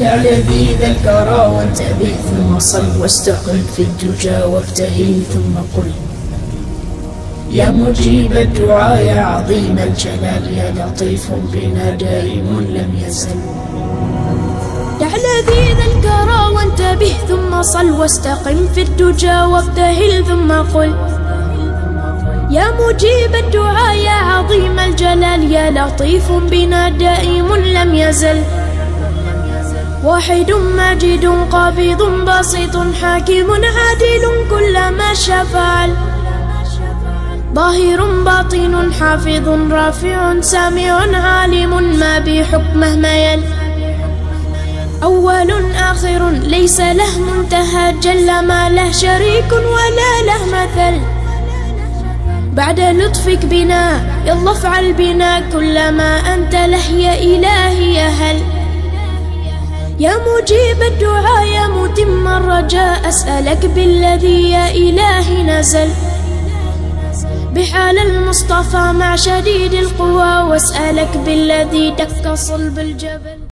دع لذيذ الكرى وانتبه ثم صل واستقم في الدجى وابتهل ثم قل. يا مجيب الدعاء يا عظيم الجلال يا لطيف بنا دائم لم يزل. دع لذيذ الكرى وانتبه ثم صل واستقم في الدجى وابتهل ثم قل. يا مجيب الدعاء يا عظيم الجلال يا لطيف بنا دائم لم يزل. واحد ماجد قابض بسيط حاكم عادل كل ما شفعل. ظاهر باطن حافظ رافع سامع عالم ما بحكمه ميل أول آخر ليس له منتهى جل ما له شريك ولا له مثل. بعد لطفك بنا يلا افعل بنا كل ما أنت له يا إلهي يا هل يا مجيب الدعاء يا متم الرجاء أسألك بالذي يا إلهي نزل. بحال المصطفى مع شديد القوى وأسألك بالذي دك صلب الجبل.